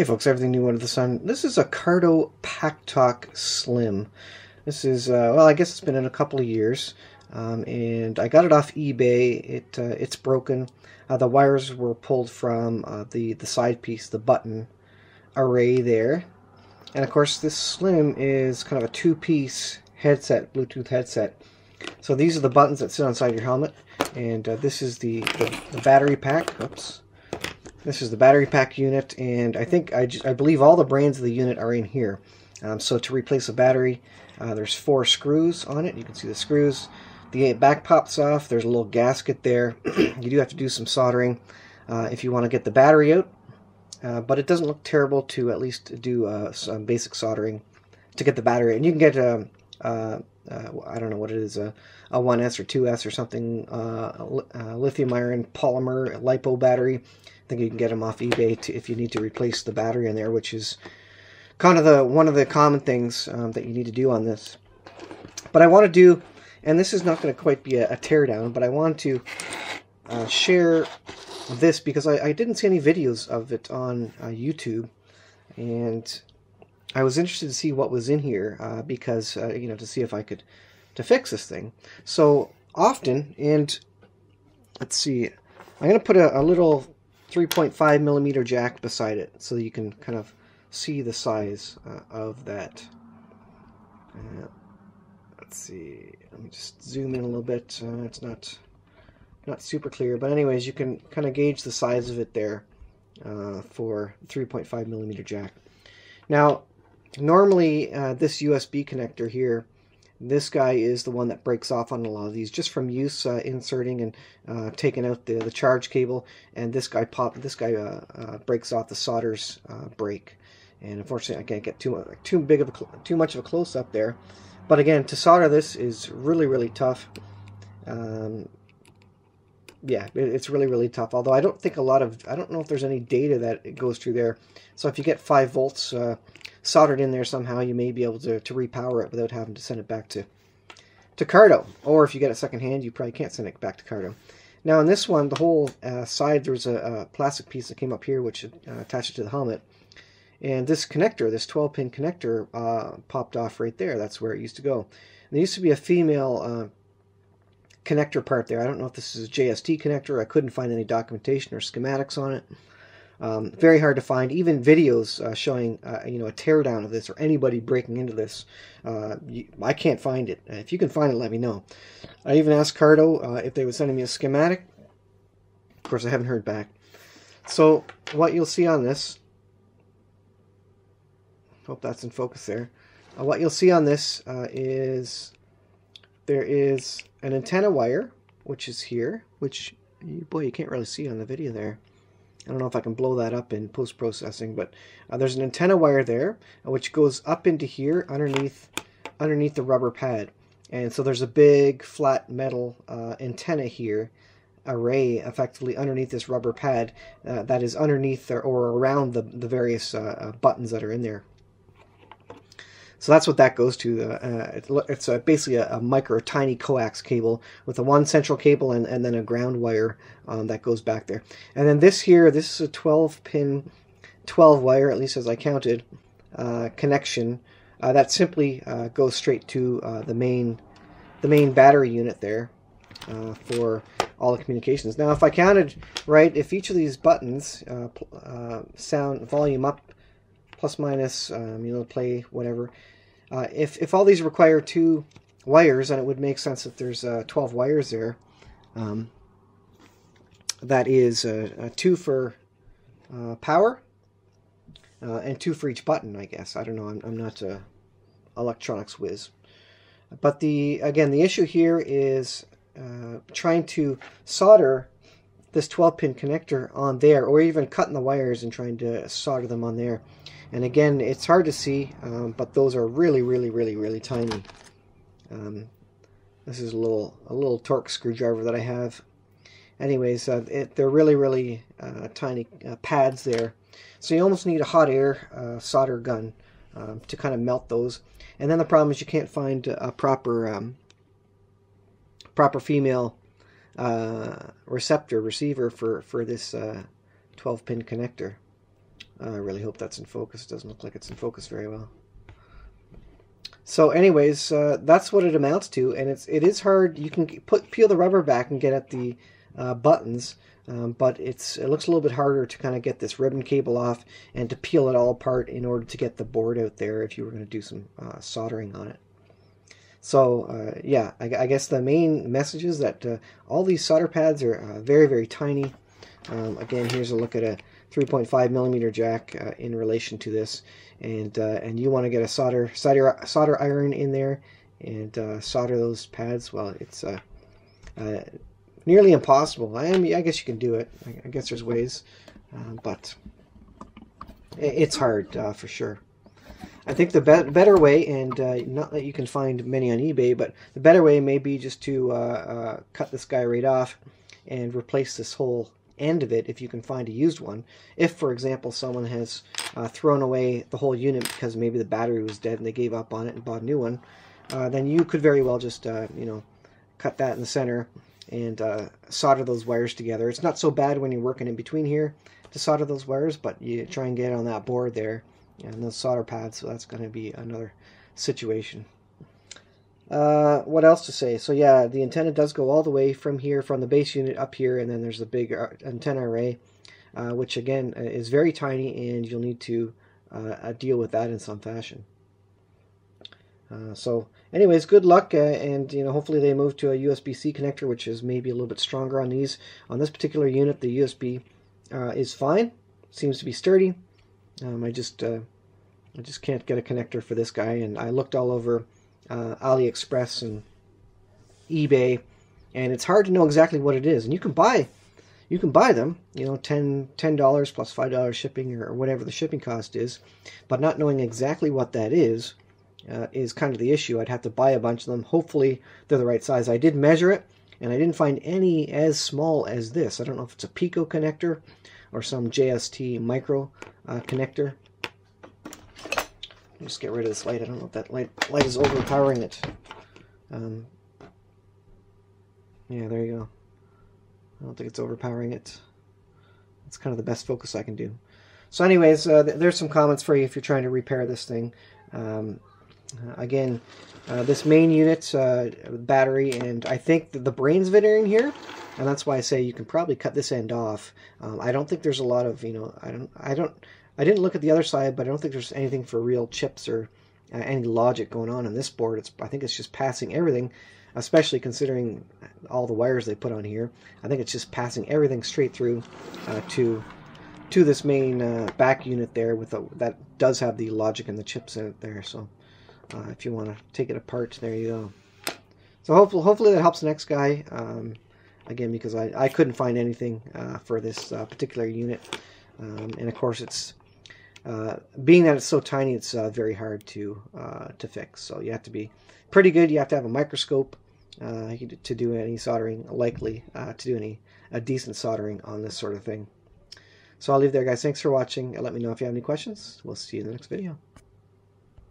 Hey folks, everything new under the sun. This is a Cardo PackTalk Slim. This is, uh, well, I guess it's been in a couple of years. Um, and I got it off eBay. It uh, It's broken. Uh, the wires were pulled from uh, the, the side piece, the button array there. And of course this Slim is kind of a two-piece headset, Bluetooth headset. So these are the buttons that sit inside your helmet. And uh, this is the, the, the battery pack. Oops. This is the battery pack unit, and I think, I, just, I believe all the brands of the unit are in here. Um, so to replace a battery, uh, there's four screws on it. You can see the screws. The back pops off. There's a little gasket there. you do have to do some soldering uh, if you want to get the battery out. Uh, but it doesn't look terrible to at least do uh, some basic soldering to get the battery. And you can get, a, uh, uh, I don't know what it is, a, a 1S or 2S or something, lithium iron polymer LiPo battery I think you can get them off eBay to, if you need to replace the battery in there, which is kind of the one of the common things um, that you need to do on this. But I want to do, and this is not going to quite be a, a teardown, but I want to uh, share this because I, I, didn't see any videos of it on uh, YouTube, and I was interested to see what was in here uh, because uh, you know to see if I could to fix this thing. So often, and let's see, I'm going to put a, a little 3.5 millimeter jack beside it so you can kind of see the size uh, of that. Uh, let's see, let me just zoom in a little bit. Uh, it's not not super clear, but anyways, you can kind of gauge the size of it there uh, for 3.5 millimeter jack. Now, normally uh, this USB connector here this guy is the one that breaks off on a lot of these just from use uh, inserting and uh, taking out the, the charge cable. And this guy pop this guy uh, uh breaks off the solder's uh, break. And unfortunately, I can't get too too big of a too much of a close up there. But again, to solder this is really really tough. Um, yeah, it, it's really really tough. Although I don't think a lot of I don't know if there's any data that goes through there. So if you get five volts uh, soldered in there somehow, you may be able to, to repower it without having to send it back to, to Cardo. Or if you get it secondhand, you probably can't send it back to Cardo. Now in this one, the whole uh, side, there's a, a, plastic piece that came up here which uh, attached it to the helmet. And this connector, this 12-pin connector, uh, popped off right there. That's where it used to go. And there used to be a female uh, connector part there. I don't know if this is a JST connector. I couldn't find any documentation or schematics on it. Um, very hard to find. Even videos uh, showing uh, you know a teardown of this or anybody breaking into this, uh, you, I can't find it. If you can find it, let me know. I even asked Cardo uh, if they would send me a schematic. Of course, I haven't heard back. So what you'll see on this, hope that's in focus there. Uh, what you'll see on this uh, is there is an antenna wire, which is here, which boy you can't really see on the video there. I don't know if I can blow that up in post-processing, but uh, there's an antenna wire there, uh, which goes up into here underneath underneath the rubber pad. And so there's a big flat metal uh, antenna here, array effectively underneath this rubber pad uh, that is underneath or, or around the, the various uh, uh, buttons that are in there. So that's what that goes to. Uh, it's, a, basically a, a, micro, tiny coax cable with a one central cable and, and then a ground wire um, that goes back there. And then this here, this is a 12 pin, 12 wire, at least as I counted, uh, connection uh, that simply uh, goes straight to uh, the main, the main battery unit there uh, for all the communications. Now, if I counted right, if each of these buttons sound volume up plus minus, um, you know, play, whatever. Uh, if, if all these require two wires, then it would make sense that there's uh, 12 wires there. Um, that is uh, two for uh, power uh, and two for each button, I guess. I don't know. I'm, I'm not a electronics whiz. But the again, the issue here is uh, trying to solder this 12 pin connector on there or even cutting the wires and trying to solder them on there and again it's hard to see um, but those are really really really really tiny. Um, this is a little a little torque screwdriver that I have. Anyways uh, it, they're really really uh, tiny uh, pads there. So you almost need a hot air uh, solder gun um, to kind of melt those. And then the problem is you can't find a proper um, proper female uh, receptor receiver for for this uh, 12 pin connector I really hope that's in focus. It doesn't look like it's in focus very well. So, anyways, uh, that's what it amounts to, and it's it is hard. You can put peel the rubber back and get at the uh, buttons, um, but it's it looks a little bit harder to kind of get this ribbon cable off and to peel it all apart in order to get the board out there if you were going to do some uh, soldering on it. So uh, yeah, I, I, guess the main message is that uh, all these solder pads are uh, very very tiny. Um, again, here's a look at a 3.5 millimeter jack uh, in relation to this, and uh, and you want to get a solder solder solder iron in there and uh, solder those pads. Well, it's uh, uh, nearly impossible. I mean, I guess you can do it. I, guess there's ways, uh, but it's hard for sure. I think the be better way, and not that you can find many on eBay, but the better way may be just to cut this guy right off and replace this whole end of it if you can find a used one. If, for example, someone has uh, thrown away the whole unit because maybe the battery was dead and they gave up on it and bought a new one, uh, then you could very well just, uh, you know, cut that in the center and uh, solder those wires together. It's not so bad when you're working in between here to solder those wires, but you try and get on that board there and those solder pads, so that's going to be another situation. Uh, what else to say? So yeah, the antenna does go all the way from here, from the base unit up here, and then there's the big uh, antenna array, uh, which again uh, is very tiny, and you'll need to uh, deal with that in some fashion. so anyways, good luck, and you know hopefully they move to a USB-C connector, which is maybe a little bit stronger on these. On this particular unit, the USB is fine, seems to be sturdy. Um, I just I just can't get a connector for this guy, and I looked all over uh, AliExpress and eBay, and it's hard to know exactly what it is. And you can buy, you can buy them, you know, ten ten dollars plus five dollars shipping or whatever the shipping cost is, but not knowing exactly what that is uh, is kind of the issue. I'd have to buy a bunch of them. Hopefully, they're the right size. I did measure it, and I didn't find any as small as this. I don't know if it's a Pico connector or some JST micro uh, connector just get rid of this light. I don't know if that light, light is overpowering it. Um, yeah, there you go. I don't think it's overpowering it. It's kind of the best focus I can do. So anyways, uh, th there's some comments for you if you're trying to repair this thing. Um, uh, again, uh, this main unit, uh, battery, and I think the brains of it are in here, and that's why I say you can probably cut this end off. Um, I don't think there's a lot of, you know, I don't, I don't, I didn't look at the other side, but I don't think there's anything for real chips or uh, any logic going on in this board. It's I think it's just passing everything, especially considering all the wires they put on here. I think it's just passing everything straight through uh, to to this main uh, back unit there with the, that does have the logic and the chips in it there. So uh, if you want to take it apart, there you go. So hopefully, hopefully that helps the next guy. Um, again, because I, I couldn't find anything uh, for this uh, particular unit. Um, and of course, it's uh, being that it's so tiny, it's uh, very hard to uh, to fix. So you have to be pretty good. You have to have a microscope uh, to do any soldering, likely uh, to do any a decent soldering on this sort of thing. So I'll leave there, guys. Thanks for watching. Let me know if you have any questions. We'll see you in the next video.